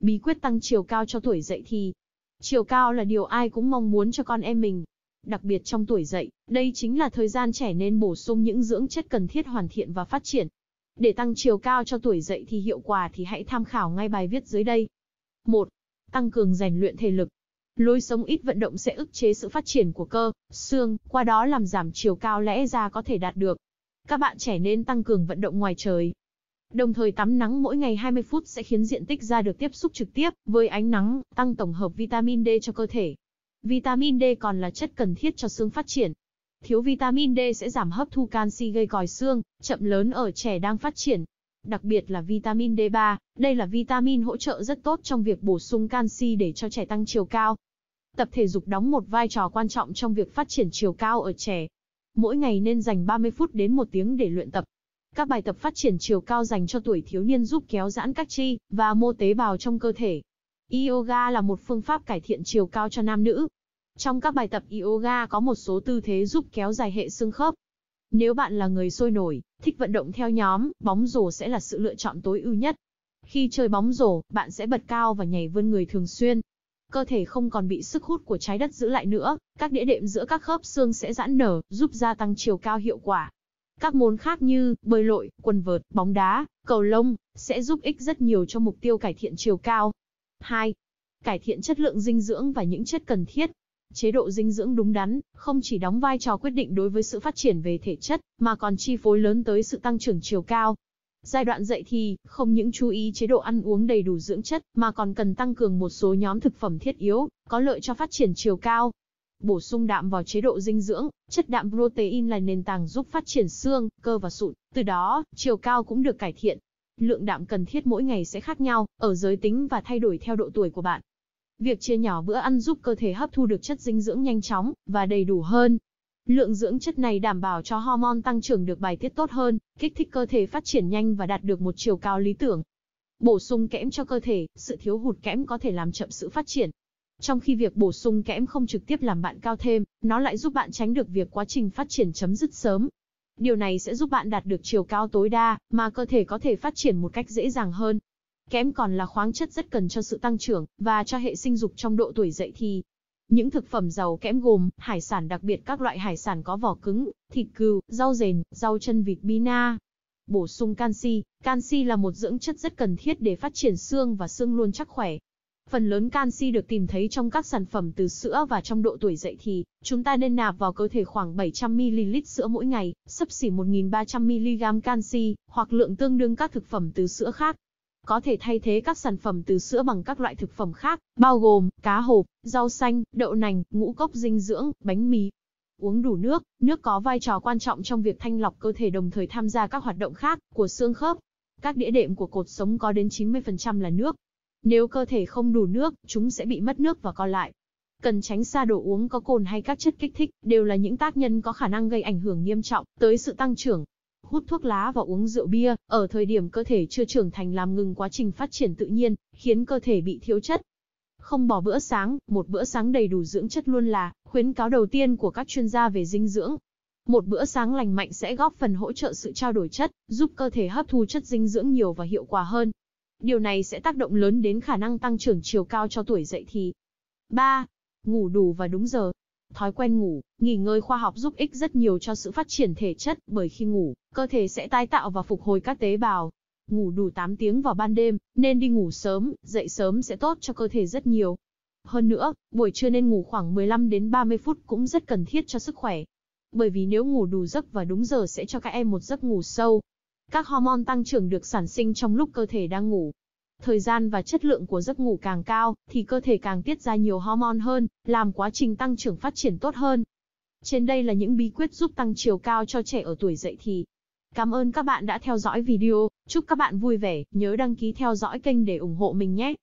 Bí quyết tăng chiều cao cho tuổi dậy thì. Chiều cao là điều ai cũng mong muốn cho con em mình. Đặc biệt trong tuổi dậy, đây chính là thời gian trẻ nên bổ sung những dưỡng chất cần thiết hoàn thiện và phát triển. Để tăng chiều cao cho tuổi dậy thì hiệu quả thì hãy tham khảo ngay bài viết dưới đây. 1. Tăng cường rèn luyện thể lực. Lối sống ít vận động sẽ ức chế sự phát triển của cơ, xương, qua đó làm giảm chiều cao lẽ ra có thể đạt được. Các bạn trẻ nên tăng cường vận động ngoài trời. Đồng thời tắm nắng mỗi ngày 20 phút sẽ khiến diện tích da được tiếp xúc trực tiếp với ánh nắng, tăng tổng hợp vitamin D cho cơ thể. Vitamin D còn là chất cần thiết cho xương phát triển. Thiếu vitamin D sẽ giảm hấp thu canxi gây còi xương, chậm lớn ở trẻ đang phát triển. Đặc biệt là vitamin D3, đây là vitamin hỗ trợ rất tốt trong việc bổ sung canxi để cho trẻ tăng chiều cao. Tập thể dục đóng một vai trò quan trọng trong việc phát triển chiều cao ở trẻ. Mỗi ngày nên dành 30 phút đến 1 tiếng để luyện tập. Các bài tập phát triển chiều cao dành cho tuổi thiếu niên giúp kéo giãn các chi và mô tế bào trong cơ thể. Yoga là một phương pháp cải thiện chiều cao cho nam nữ. Trong các bài tập yoga có một số tư thế giúp kéo dài hệ xương khớp. Nếu bạn là người sôi nổi, thích vận động theo nhóm, bóng rổ sẽ là sự lựa chọn tối ưu nhất. Khi chơi bóng rổ, bạn sẽ bật cao và nhảy vươn người thường xuyên. Cơ thể không còn bị sức hút của trái đất giữ lại nữa, các đĩa đệm giữa các khớp xương sẽ giãn nở, giúp gia tăng chiều cao hiệu quả. Các môn khác như bơi lội, quần vợt, bóng đá, cầu lông sẽ giúp ích rất nhiều cho mục tiêu cải thiện chiều cao. 2. Cải thiện chất lượng dinh dưỡng và những chất cần thiết. Chế độ dinh dưỡng đúng đắn, không chỉ đóng vai trò quyết định đối với sự phát triển về thể chất, mà còn chi phối lớn tới sự tăng trưởng chiều cao. Giai đoạn dậy thì, không những chú ý chế độ ăn uống đầy đủ dưỡng chất, mà còn cần tăng cường một số nhóm thực phẩm thiết yếu, có lợi cho phát triển chiều cao. Bổ sung đạm vào chế độ dinh dưỡng, chất đạm protein là nền tảng giúp phát triển xương, cơ và sụn, từ đó, chiều cao cũng được cải thiện. Lượng đạm cần thiết mỗi ngày sẽ khác nhau, ở giới tính và thay đổi theo độ tuổi của bạn. Việc chia nhỏ bữa ăn giúp cơ thể hấp thu được chất dinh dưỡng nhanh chóng và đầy đủ hơn. Lượng dưỡng chất này đảm bảo cho hormone tăng trưởng được bài tiết tốt hơn, kích thích cơ thể phát triển nhanh và đạt được một chiều cao lý tưởng. Bổ sung kẽm cho cơ thể, sự thiếu hụt kẽm có thể làm chậm sự phát triển. Trong khi việc bổ sung kẽm không trực tiếp làm bạn cao thêm, nó lại giúp bạn tránh được việc quá trình phát triển chấm dứt sớm. Điều này sẽ giúp bạn đạt được chiều cao tối đa, mà cơ thể có thể phát triển một cách dễ dàng hơn. Kẽm còn là khoáng chất rất cần cho sự tăng trưởng, và cho hệ sinh dục trong độ tuổi dậy thì. Những thực phẩm giàu kẽm gồm, hải sản đặc biệt các loại hải sản có vỏ cứng, thịt cừu, rau rền, rau chân vịt bina. Bổ sung canxi, canxi là một dưỡng chất rất cần thiết để phát triển xương và xương luôn chắc khỏe. Phần lớn canxi được tìm thấy trong các sản phẩm từ sữa và trong độ tuổi dậy thì, chúng ta nên nạp vào cơ thể khoảng 700ml sữa mỗi ngày, sấp xỉ 1.300mg canxi, hoặc lượng tương đương các thực phẩm từ sữa khác. Có thể thay thế các sản phẩm từ sữa bằng các loại thực phẩm khác, bao gồm cá hộp, rau xanh, đậu nành, ngũ cốc dinh dưỡng, bánh mì. Uống đủ nước, nước có vai trò quan trọng trong việc thanh lọc cơ thể đồng thời tham gia các hoạt động khác của xương khớp. Các đĩa đệm của cột sống có đến 90% là nước. Nếu cơ thể không đủ nước, chúng sẽ bị mất nước và co lại. Cần tránh xa đồ uống có cồn hay các chất kích thích, đều là những tác nhân có khả năng gây ảnh hưởng nghiêm trọng tới sự tăng trưởng, hút thuốc lá và uống rượu bia, ở thời điểm cơ thể chưa trưởng thành làm ngừng quá trình phát triển tự nhiên, khiến cơ thể bị thiếu chất. Không bỏ bữa sáng, một bữa sáng đầy đủ dưỡng chất luôn là khuyến cáo đầu tiên của các chuyên gia về dinh dưỡng. Một bữa sáng lành mạnh sẽ góp phần hỗ trợ sự trao đổi chất, giúp cơ thể hấp thu chất dinh dưỡng nhiều và hiệu quả hơn. Điều này sẽ tác động lớn đến khả năng tăng trưởng chiều cao cho tuổi dậy thì. 3. Ngủ đủ và đúng giờ. Thói quen ngủ, nghỉ ngơi khoa học giúp ích rất nhiều cho sự phát triển thể chất, bởi khi ngủ, cơ thể sẽ tái tạo và phục hồi các tế bào. Ngủ đủ 8 tiếng vào ban đêm, nên đi ngủ sớm, dậy sớm sẽ tốt cho cơ thể rất nhiều. Hơn nữa, buổi trưa nên ngủ khoảng 15 đến 30 phút cũng rất cần thiết cho sức khỏe. Bởi vì nếu ngủ đủ giấc và đúng giờ sẽ cho các em một giấc ngủ sâu. Các hormone tăng trưởng được sản sinh trong lúc cơ thể đang ngủ, Thời gian và chất lượng của giấc ngủ càng cao, thì cơ thể càng tiết ra nhiều hormone hơn, làm quá trình tăng trưởng phát triển tốt hơn. Trên đây là những bí quyết giúp tăng chiều cao cho trẻ ở tuổi dậy thì. Cảm ơn các bạn đã theo dõi video, chúc các bạn vui vẻ, nhớ đăng ký theo dõi kênh để ủng hộ mình nhé.